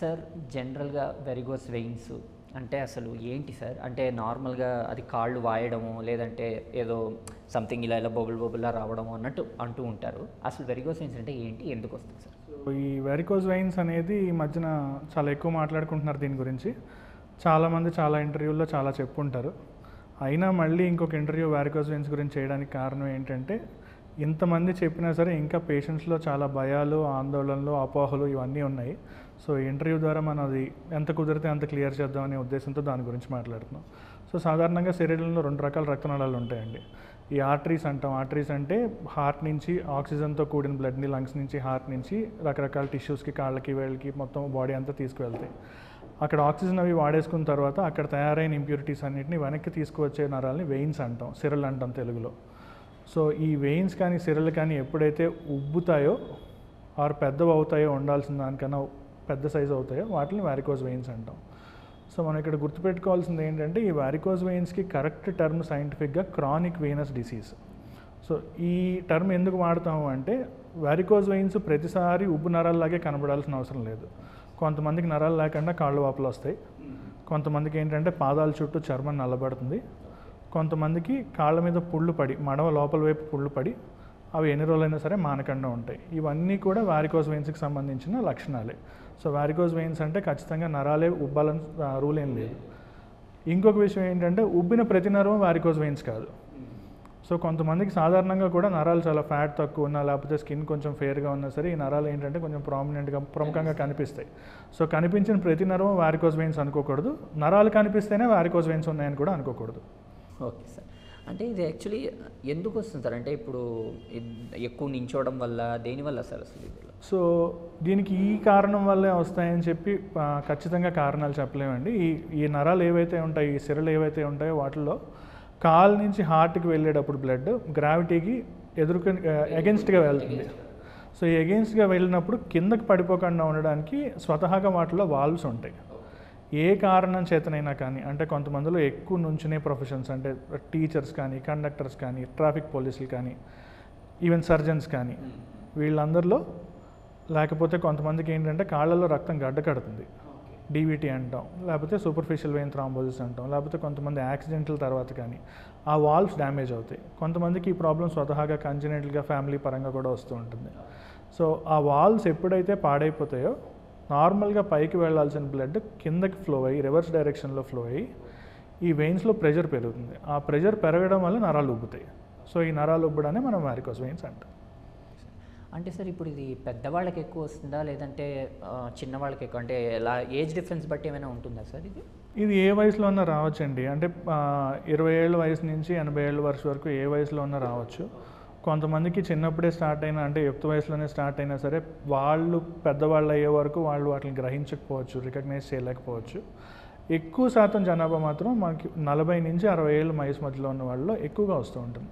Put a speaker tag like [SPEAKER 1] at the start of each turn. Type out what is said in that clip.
[SPEAKER 1] Sir జనరల్గా వెరిగోస్ veins అంటే అసలు ఏంటి సార్? అంటే నార్మల్గా అది కాళ్ళు వాయడము లేదంటే ఏదో సంథింగ్ ఇలా ఇలా బొబుల్ బొబుల్లా రావడము అన్నట్టు అంటూ ఉంటారు. అసలు వెరిగోస్ వెయిన్స్ అంటే ఏంటి? ఎందుకు వస్తుంది సార్?
[SPEAKER 2] సో ఈ వెరికోజ్ వెయిన్స్ అనేది ఈ మధ్యన చాలా ఎక్కువ మాట్లాడుకుంటున్నారు దీని గురించి. చాలామంది చాలా ఇంటర్వ్యూల్లో చాలా చెప్పుంటారు. అయినా మళ్ళీ ఇంకొక ఇంటర్వ్యూ వారికోజ్ వెయిన్స్ గురించి చేయడానికి కారణం ఏంటంటే ఇంతమంది చెప్పినా సరే ఇంకా పేషెంట్స్లో చాలా భయాలు ఆందోళనలు అపోహలు ఇవన్నీ ఉన్నాయి. సో ఇంటర్వ్యూ ద్వారా మనం అది ఎంత కుదిరితే అంత క్లియర్ చేద్దామనే ఉద్దేశంతో దాని గురించి మాట్లాడుతున్నాం. సో సాధారణంగా శరీరంలో రెండు రకాల రక్తనాళాలు ఉంటాయండి. ఈ ఆర్టరీస్ అంటాం. ఆర్టరీస్ అంటే హార్ట్ నుంచి ఆక్సిజన్తో కూడిన బ్లడ్ని లంగ్స్ నుంచి హార్ట్ నుంచి రకరకాల టిష్యూస్కి కాళ్ళకి వేళ్ళకి మొత్తం బాడీ అంతా తీసుకువెళ్తాయి. అక్కడ ఆక్సిజన్ అవి వాడేసుకున్న తర్వాత అక్కడ తయారైన ఇంప్యూరిటీస్ అన్నిటిని వెనక్కి తీసుకువచ్చే నరాలని వెయిన్స్ అంటాం. సిరల్ అంటాం తెలుగులో. సో ఈ వెయిన్స్ కానీ సిరలు కానీ ఎప్పుడైతే ఉబ్బుతాయో ఆర్ పెద్దవి అవుతాయో ఉండాల్సిన దానికన్నా పెద్ద సైజు అవుతాయో వాటిని వారికోజ్ వెయిన్స్ అంటాం. సో మనం ఇక్కడ గుర్తుపెట్టుకోవాల్సింది ఏంటంటే ఈ వారికోజ్ వెయిన్స్కి కరెక్ట్ టర్మ్ సైంటిఫిక్గా క్రానిక్ వెయినస్ డిసీజ్ సో ఈ టర్మ్ ఎందుకు వాడతాము అంటే వారికోజ్ వెయిన్స్ ప్రతిసారి ఉబ్బు నరాల్లాగే కనబడాల్సిన అవసరం లేదు. కొంతమందికి నరాలు లేకుండా కాళ్ళు వాపులు వస్తాయి. కొంతమందికి ఏంటంటే పాదాల చుట్టూ చర్మం నల్లబడుతుంది. కొంతమందికి కాళ్ళ మీద పుళ్ళు పడి మడవ లోపల వైపు పుళ్ళు పడి అవి ఎన్ని రోజులైనా సరే మానకుండా ఉంటాయి. ఇవన్నీ కూడా వారికోజ్ వెయిన్స్కి సంబంధించిన లక్షణాలే. సో వారికోజ్ వెయిన్స్ అంటే ఖచ్చితంగా నరాలే ఉబ్బాలని రూల్ ఏం లేదు. ఇంకొక విషయం ఏంటంటే ఉబ్బిన ప్రతి నరం వారికోజ్ వెయిన్స్ కాదు. సో కొంతమందికి సాధారణంగా కూడా నరాలు చాలా ఫ్యాట్ తక్కువ ఉన్నా లేకపోతే స్కిన్ కొంచెం ఫేర్గా ఉన్నా సరే ఈ నరాలు ఏంటంటే కొంచెం ప్రామినెంట్గా ప్రముఖంగా కనిపిస్తాయి. సో కనిపించిన ప్రతి నరం వారికోజ్ వెయిన్స్ అనుకోకూడదు. నరాలు కనిపిస్తేనే వారికోజ్ వెయిన్స్ ఉన్నాయని కూడా అనుకోకూడదు.
[SPEAKER 1] Okay sir. అంటే ఇది యాక్చువల్లీ ఎందుకు వస్తుంది సార్? అంటే ఇప్పుడు ఎక్కువ నించోవడం వల్ల దేనివల్ల సార్ అసలు
[SPEAKER 2] సో దీనికి ఈ కారణం వల్లే వస్తాయని చెప్పి ఖచ్చితంగా కారణాలు చెప్పలేమండి. ఈ ఈ నరాలు ఏవైతే ఉంటాయి ఈ సిరలు ఏవైతే ఉంటాయో వాటిల్లో కాల్ నుంచి హార్ట్కి వెళ్ళేటప్పుడు బ్లడ్ గ్రావిటీకి ఎదురుకు అగెన్స్ట్గా వెళ్తుంది. సో ఈ అగెన్స్ట్గా వెళ్ళినప్పుడు కిందకి పడిపోకుండా ఉండడానికి స్వతహాగా వాటిలో వాల్వ్స్ ఉంటాయి. ఏ కారణం చేతనైనా కానీ అంటే కొంతమందిలో ఎక్కువ నుంచునే ప్రొఫెషన్స్ అంటే టీచర్స్ కానీ కండక్టర్స్ కానీ ట్రాఫిక్ పోలీసులు కానీ ఈవెన్ సర్జన్స్ కానీ వీళ్ళందరిలో లేకపోతే కొంతమందికి ఏంటంటే కాళ్ళలో రక్తం గడ్డ కడుతుంది. డీవీటీ అంటాం లేకపోతే సూపర్ఫిషియల్ వెయిన్ థ్రాంబోసిస్ అంటాం లేకపోతే కొంతమంది యాక్సిడెంట్ల తర్వాత కానీ ఆ వాల్వ్స్ డ్యామేజ్ అవుతాయి. కొంతమందికి ఈ ప్రాబ్లం స్వతహాగా కంజనెంటల్గా ఫ్యామిలీ పరంగా కూడా వస్తూ ఉంటుంది. సో ఆ వాల్వ్స్ ఎప్పుడైతే పాడైపోతాయో నార్మల్గా పైకి వెళ్ళాల్సిన బ్లడ్ కిందకి ఫ్లో అయ్యి రివర్స్ డైరెక్షన్లో ఫ్లో అయ్యి ఈ వెయిన్స్లో ప్రెషర్ పెరుగుతుంది. ఆ ప్రెషర్ పెరగడం వల్ల నరాలు ఉబ్బుతాయి సో ఈ నరాలు ఉబ్బడానే మనం వారికోస్ వెయిన్స్ అంటాం.
[SPEAKER 1] అంటే సార్ ఇప్పుడు ఇది పెద్దవాళ్ళకి ఎక్కువ వస్తుందా? లేదంటే చిన్నవాళ్ళకి ఎక్కువ? అంటే ఎలా ఏజ్ డిఫరెన్స్ బట్టి ఏమైనా ఉంటుందా సార్ ఇది?
[SPEAKER 2] ఇది ఏ వయసులో ఉన్నా రావచ్చండి. అంటే ఇరవై ఏళ్ళ వయసు నుంచి ఎనభై ఏళ్ళ వయసు వరకు ఏ వయసులో ఉన్నా రావచ్చు. కొంతమందికి చిన్నప్పుడే స్టార్ట్ అయినా అంటే యుక్త వయసులోనే స్టార్ట్ అయినా సరే వాళ్ళు పెద్దవాళ్ళు అయ్యే వరకు వాళ్ళు వాటిని గ్రహించకపోవచ్చు రికగ్నైజ్ చేయలేకపోవచ్చు. ఎక్కువ శాతం జనాభా మాత్రం మనకి నలభై నుంచి అరవై ఏళ్ళ వయసు మధ్యలో ఉన్న వాళ్ళలో ఎక్కువగా వస్తూ ఉంటుంది.